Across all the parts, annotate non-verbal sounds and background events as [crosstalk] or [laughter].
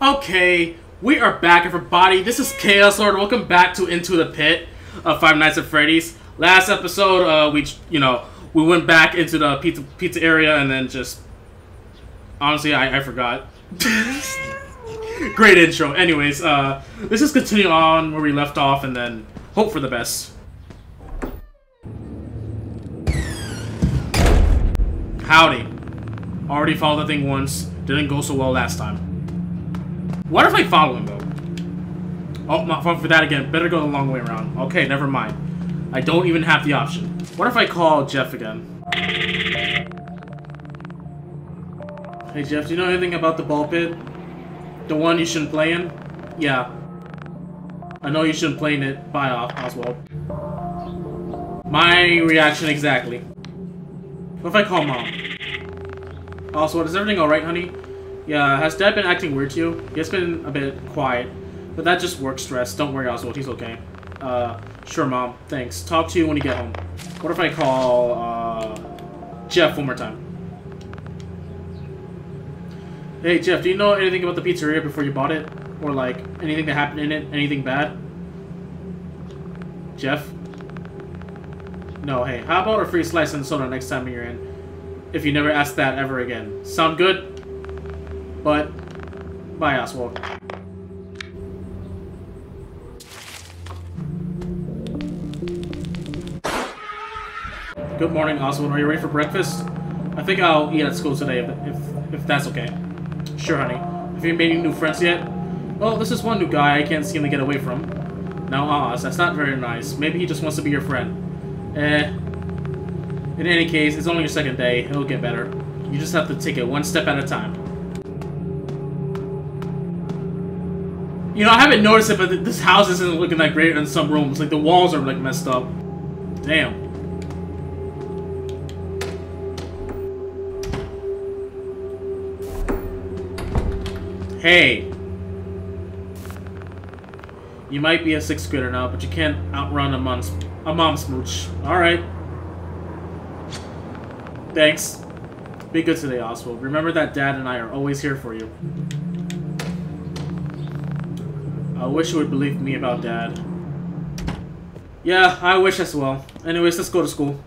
Okay, we are back, everybody. This is Chaos Lord. Welcome back to Into the Pit of Five Nights at Freddy's. Last episode, uh, we, you know, we went back into the pizza pizza area and then just honestly, I, I forgot. [laughs] Great intro. Anyways, uh, let's just continue on where we left off and then hope for the best. Howdy. Already followed the thing once. Didn't go so well last time. What if I follow him, though? Oh, my not for that again. Better go the long way around. Okay, never mind. I don't even have the option. What if I call Jeff again? Hey, Jeff, do you know anything about the ball pit? The one you shouldn't play in? Yeah. I know you shouldn't play in it. Bye, Oswald. My reaction exactly. What if I call Mom? Oswald, is everything alright, honey? Yeah, has Dad been acting weird to you? He has been a bit quiet. But that just work stress. Don't worry, Oswald. He's okay. Uh, sure, Mom. Thanks. Talk to you when you get home. What if I call, uh, Jeff one more time? Hey, Jeff, do you know anything about the pizzeria before you bought it? Or, like, anything that happened in it? Anything bad? Jeff? No, hey, how about a free slice and soda next time you're in? If you never ask that ever again. Sound good? But, bye, Oswald. Good morning, Oswald. Are you ready for breakfast? I think I'll eat at school today, if, if, if that's okay. Sure, honey. Have you made any new friends yet? Well, this is one new guy I can't seem to get away from. Now, Oz, that's not very nice. Maybe he just wants to be your friend. Eh. In any case, it's only your second day. It'll get better. You just have to take it one step at a time. You know, I haven't noticed it, but this house isn't looking that great in some rooms. Like, the walls are, like, messed up. Damn. Hey. You might be a sixth grader now, but you can't outrun a mom, a mom smooch. Alright. Thanks. Be good today, Oswald. Remember that Dad and I are always here for you. I wish you would believe me about Dad. Yeah, I wish as well. Anyways, let's go to school.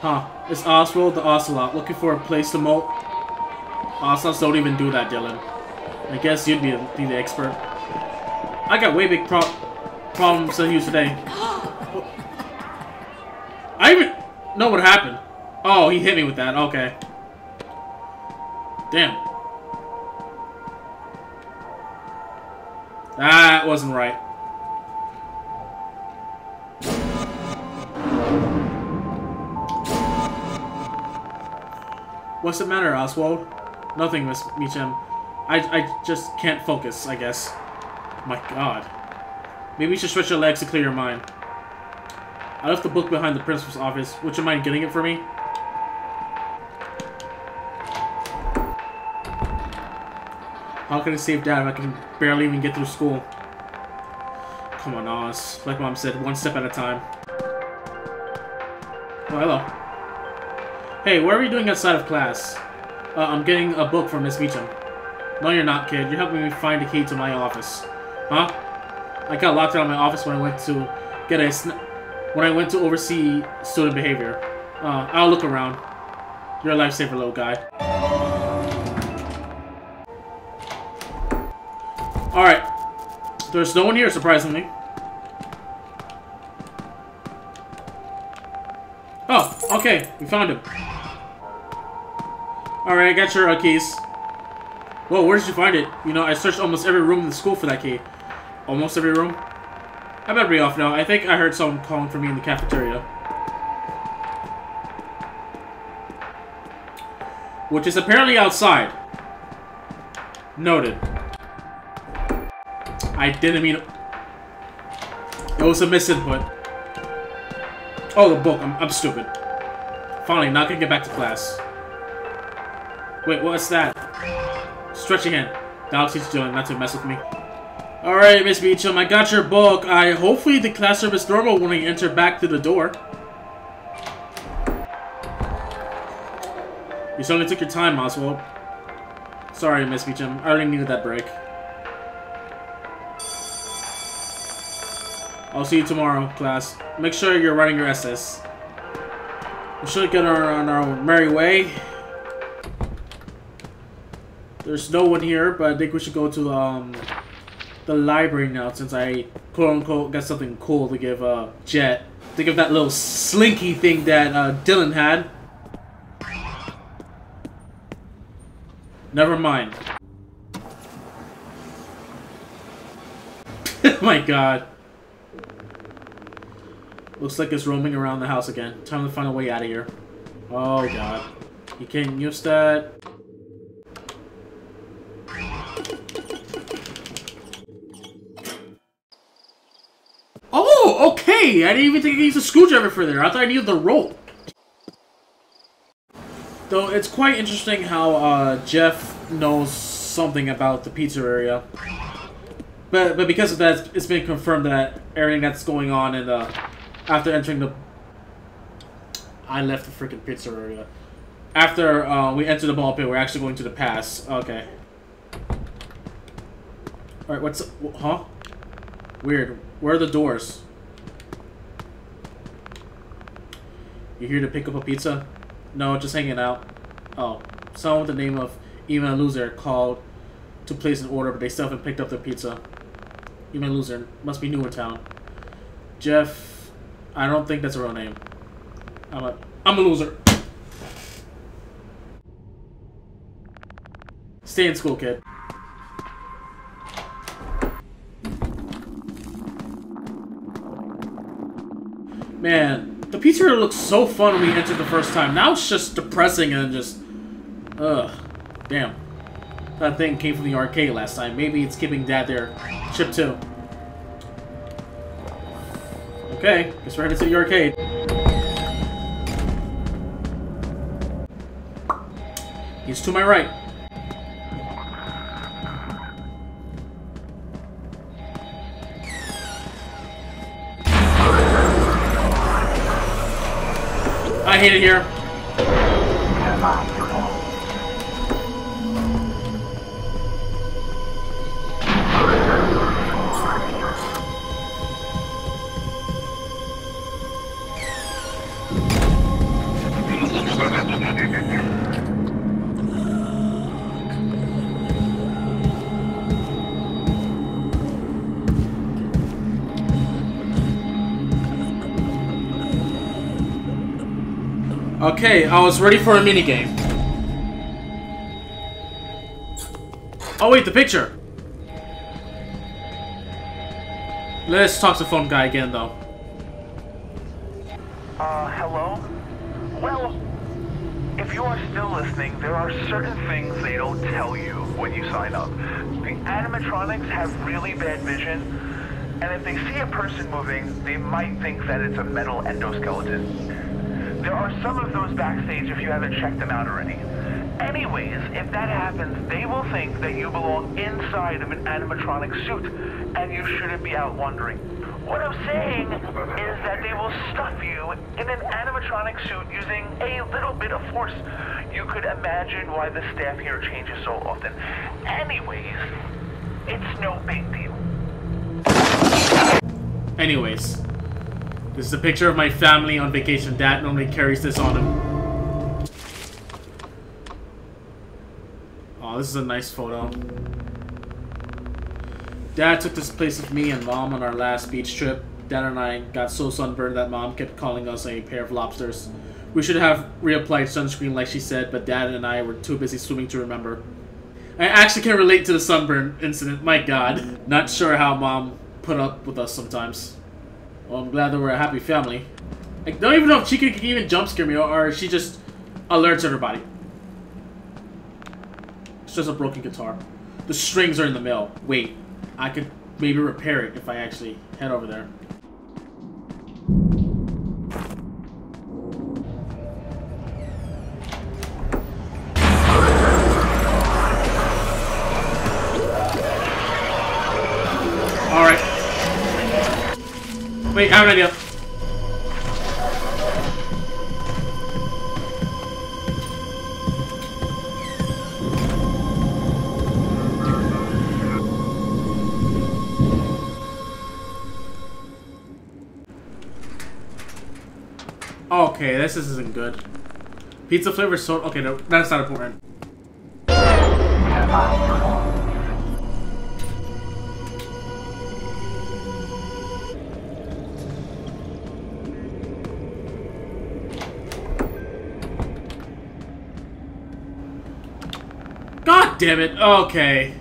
Huh. It's Oswald the Ocelot looking for a place to moat. Ocelots don't even do that, Dylan. I guess you'd be, be the expert. I got way big pro problems to use today. [gasps] I even know what happened. Oh, he hit me with that. Okay. Damn. That wasn't right. What's the matter, Oswald? Nothing, Miss Meacham. I, I just can't focus, I guess. My god. Maybe you should stretch your legs to clear your mind. I left the book behind the principal's office. Would you mind getting it for me? How can I save Dad if I can barely even get through school? Come on, Oz. Like Mom said, one step at a time. Oh, hello. Hey, what are you doing outside of class? Uh, I'm getting a book from Miss Meacham. No, you're not, kid. You're helping me find the key to my office. Huh? I got locked out of my office when I went to get a when I went to oversee student behavior. Uh, I'll look around. You're a lifesaver, little guy. There's no one here, surprisingly. Oh, okay. We found him. Alright, I got your uh, keys. Whoa, where did you find it? You know, I searched almost every room in the school for that key. Almost every room? I better be off now. I think I heard someone calling for me in the cafeteria. Which is apparently outside. Noted. I didn't mean... It was a misinput. Oh, the book. I'm, I'm stupid. Finally, not gonna get back to class. Wait, what's that? Stretch your hand. Teacher doing not to mess with me. Alright, Miss Beecham, I got your book. I hopefully the classroom is normal when I enter back to the door. You certainly took your time, Oswald. Sorry, Miss Beecham. I really needed that break. I'll see you tomorrow, class. Make sure you're running your SS. We should get on our merry way. There's no one here, but I think we should go to um, the library now since I quote-unquote got something cool to give uh, Jet. Think of that little slinky thing that uh, Dylan had. Never mind. [laughs] My god. Looks like it's roaming around the house again. Time to find a way out of here. Oh god. You can't use that. Oh, okay! I didn't even think I used a screwdriver for there. I thought I needed the rope. Though it's quite interesting how uh, Jeff knows something about the pizza area. But but because of that, it's been confirmed that everything that's going on in the after entering the I left the freaking pizza area. After uh, we enter the ball pit, we're actually going to the pass. Okay. Alright, what's... Huh? Weird. Where are the doors? You here to pick up a pizza? No, just hanging out. Oh. Someone with the name of Ema Loser called to place an order, but they still haven't picked up their pizza. Ema Loser. Must be new in town. Jeff... I don't think that's a real name. I'm a... I'm a loser. Stay in school, kid. Man, the pizzeria looked so fun when we entered the first time. Now it's just depressing and just... Ugh. Damn. That thing came from the arcade last time. Maybe it's keeping Dad there. Chip 2. Okay, guess we're headed to the arcade. He's to my right. I hate it here. Okay, I was ready for a minigame. Oh wait, the picture! Let's talk to phone guy again though. Uh, hello? Well, if you are still listening, there are certain things they don't tell you when you sign up. The animatronics have really bad vision, and if they see a person moving, they might think that it's a metal endoskeleton. There are some of those backstage if you haven't checked them out already. Anyways, if that happens, they will think that you belong inside of an animatronic suit, and you shouldn't be out wandering. What I'm saying is that they will stuff you in an animatronic suit using a little bit of force. You could imagine why the staff here changes so often. Anyways, it's no big deal. Anyways. This is a picture of my family on vacation. Dad normally carries this on him. Oh, this is a nice photo. Dad took this place with me and Mom on our last beach trip. Dad and I got so sunburned that Mom kept calling us a pair of lobsters. We should have reapplied sunscreen like she said, but Dad and I were too busy swimming to remember. I actually can relate to the sunburn incident. My god. Not sure how Mom put up with us sometimes. Well, I'm glad that we're a happy family. I don't even know if Chica can even jump scare me or, or she just alerts everybody. It's just a broken guitar. The strings are in the mail. Wait, I could maybe repair it if I actually head over there. Wait, I have an idea. Okay, this isn't good. Pizza flavor soda. Okay, no, that's not important. Damn it. Okay.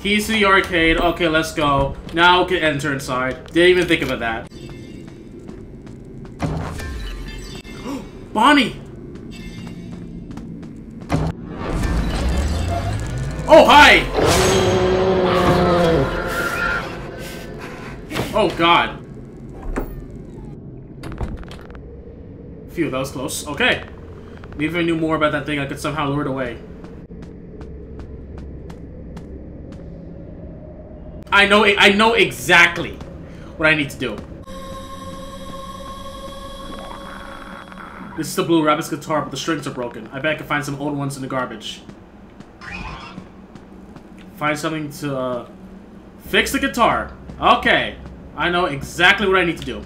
Keys to the arcade. Okay, let's go. Now we can enter inside. Didn't even think about that. [gasps] Bonnie! Oh, hi! Oh, God. Phew, that was close. Okay. If I knew more about that thing, I could somehow lure it away. I know I know exactly what I need to do. This is the Blue Rabbit's guitar, but the strings are broken. I bet I can find some old ones in the garbage. Find something to uh, fix the guitar. Okay. I know exactly what I need to do.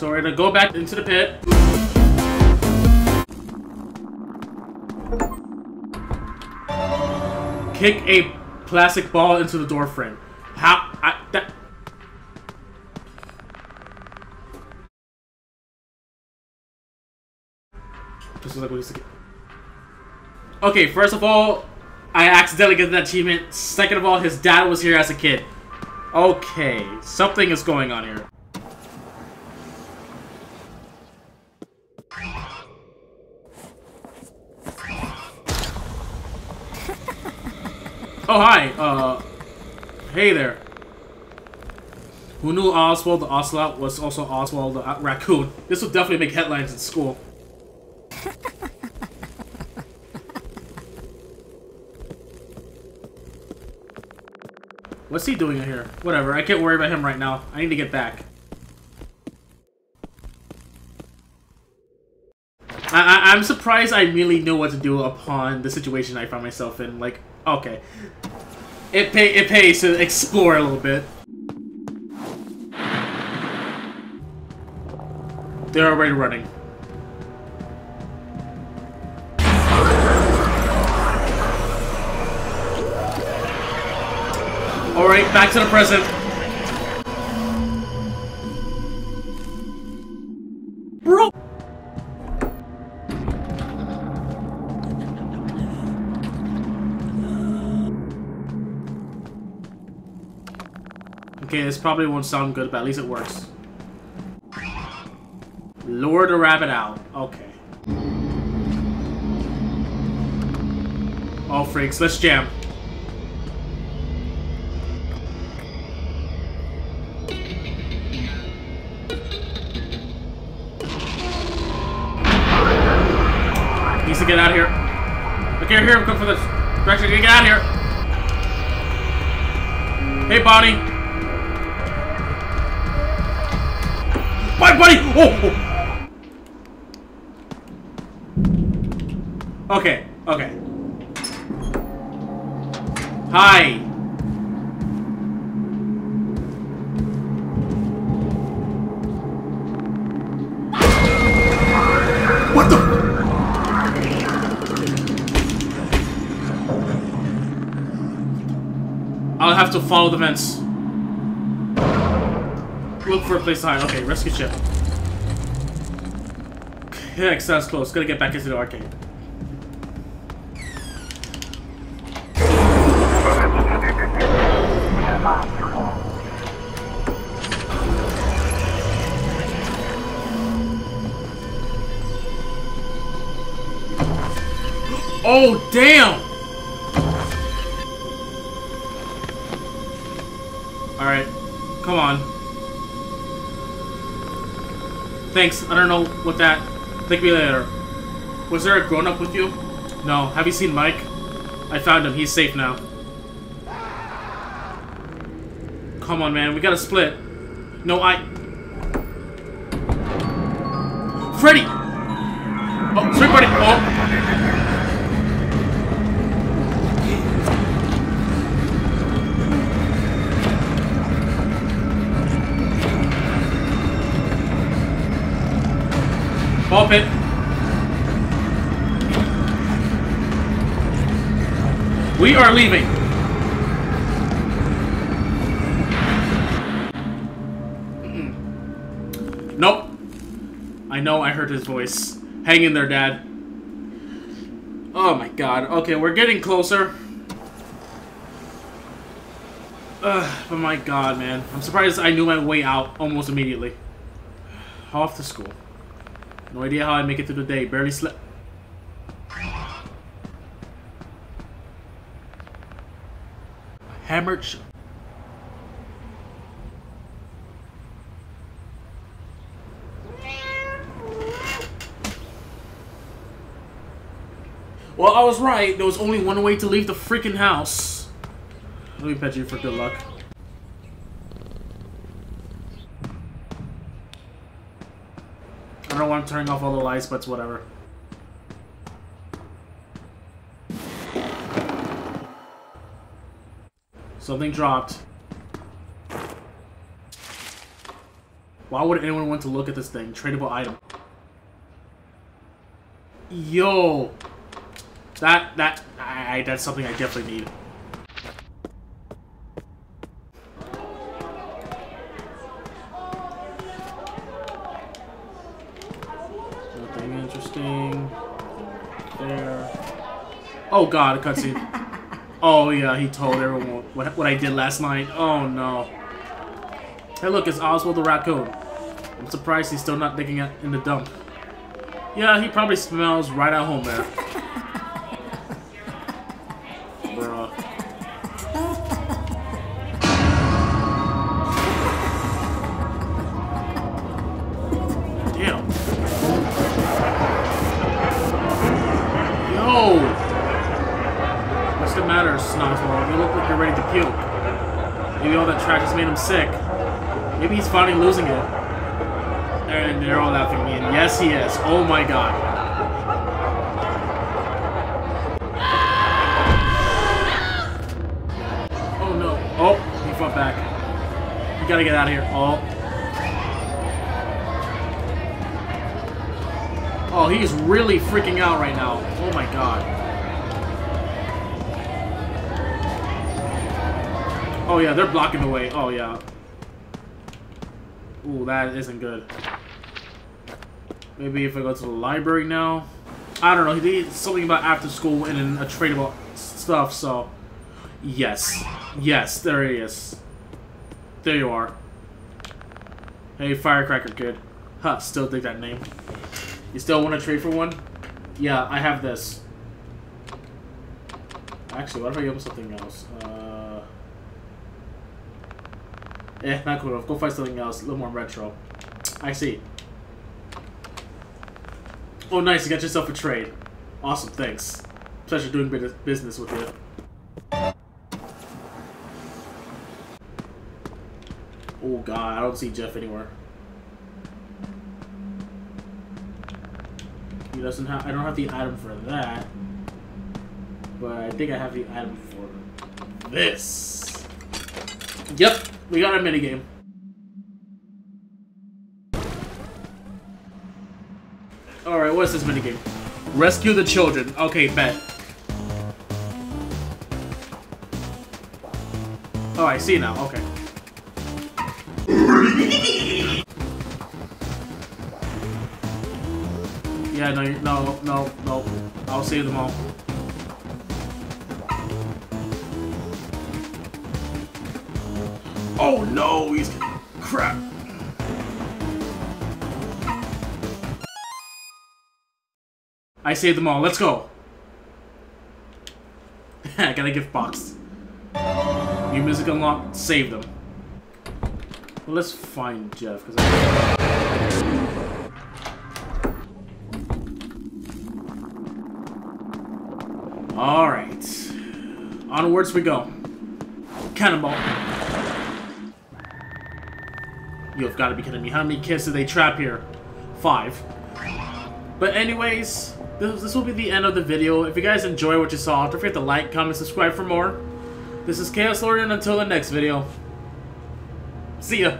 So we're gonna go back into the pit. Kick a plastic ball into the door frame. How? I, that... This is like what he's Okay, first of all, I accidentally get that achievement. Second of all, his dad was here as a kid. Okay, something is going on here. Oh, hi. Uh, hey there. Who knew Oswald the Ocelot was also Oswald the Raccoon? This will definitely make headlines in school. [laughs] What's he doing in here? Whatever, I can't worry about him right now. I need to get back. I, I am surprised I really knew what to do upon the situation I found myself in. Like, Okay. It pay it pays to explore a little bit. They're already running. Alright, back to the present. Okay, this probably won't sound good, but at least it works. Lure the rabbit out. Okay. Oh, freaks. Let's jam. Needs to get out of here. Okay, here, I'm coming for this direction. Get out of here. Hey, Bonnie. Bye, buddy! Oh, oh! Okay, okay. Hi! What the? I'll have to follow the vents. Look for a place to hide. Okay, rescue ship. Hex, that's close. Gotta get back into the arcade. Oh, damn! Thanks. I don't know what that... Thank me later. Was there a grown-up with you? No. Have you seen Mike? I found him. He's safe now. Come on, man. We gotta split. No, I... Freddy! Oh, sorry, buddy. Oh. Ball pit. We are leaving. Nope. I know I heard his voice. Hang in there, Dad. Oh my god. Okay, we're getting closer. Ugh, but my god, man. I'm surprised I knew my way out almost immediately. Off to school. No idea how I make it through the day. Barely slept. Hammered. Well, I was right. There was only one way to leave the freaking house. Let me pet you for good luck. I don't know why I'm turning off all the lights, but it's whatever. Something dropped. Why would anyone want to look at this thing? Tradable item. Yo! That, that, I, that's something I definitely need. Nothing interesting. There. Oh god, a cutscene. [laughs] oh yeah, he told everyone what, what I did last night. Oh no. Hey look, it's Oswald the raccoon. I'm surprised he's still not digging it in the dump. Yeah, he probably smells right at home there. What's the matter, Snozzle? You look like you're ready to puke. Maybe all that trash has made him sick. Maybe he's finally losing it. And they're all laughing at me, and yes, he is. Oh my god. Oh no. Oh, he fought back. You gotta get out of here. Oh. Oh, he's really freaking out right now. Oh my god. Oh yeah, they're blocking the way. Oh yeah. Ooh, that isn't good. Maybe if I go to the library now. I don't know. He did something about after school and then a tradable stuff, so... Yes. Yes, there he is. There you are. Hey, Firecracker Kid. Huh, still dig that name. You still want to trade for one? Yeah, I have this. Actually, what if I give him something else? Uh... Eh, not cool enough. Go find something else, a little more retro. I see. Oh, nice. You got yourself a trade. Awesome, thanks. Pleasure doing business with you. Oh god, I don't see Jeff anywhere. He doesn't have. I don't have the item for that, but I think I have the item for this. Yep, we got a minigame. Alright, what's this minigame? Rescue the children. Okay, bet. Oh, I see now. Okay. [laughs] Yeah, no, no, no, no. I'll save them all. Oh no, he's crap. I saved them all. Let's go. [laughs] I got a gift box. New music unlocked. Save them. Well, let's find Jeff because. I... All right. Onwards we go. Cannonball. You have got to be kidding me. How many kids did they trap here? Five. But anyways, this, this will be the end of the video. If you guys enjoy what you saw, don't forget to like, comment, subscribe for more. This is Chaos Lord, and until the next video, see ya!